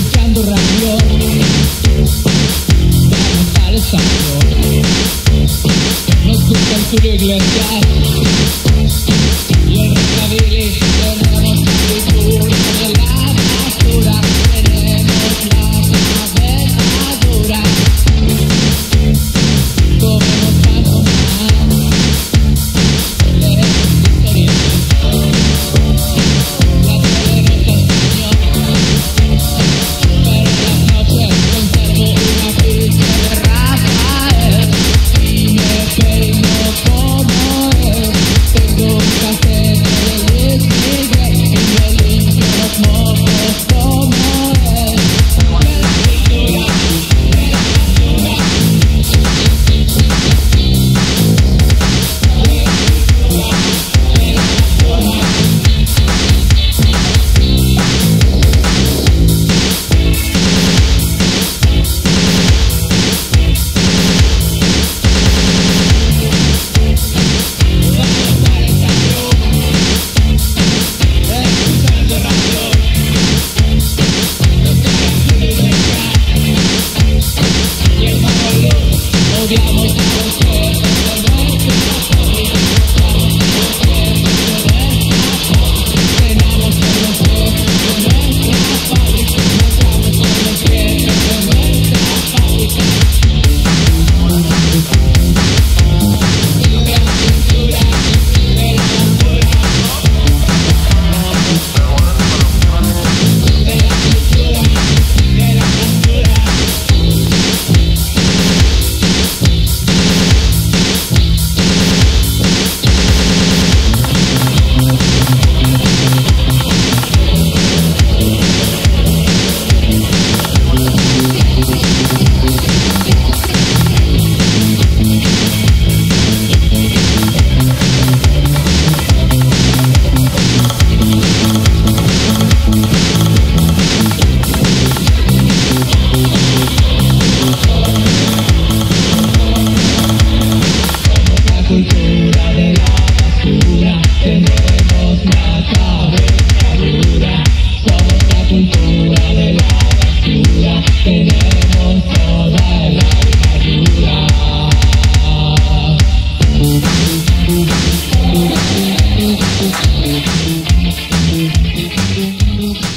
escuchando radio Para el santo Nos gusta el sur iglesias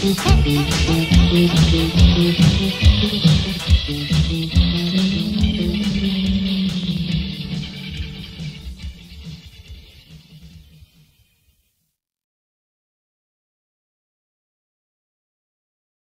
Thank you.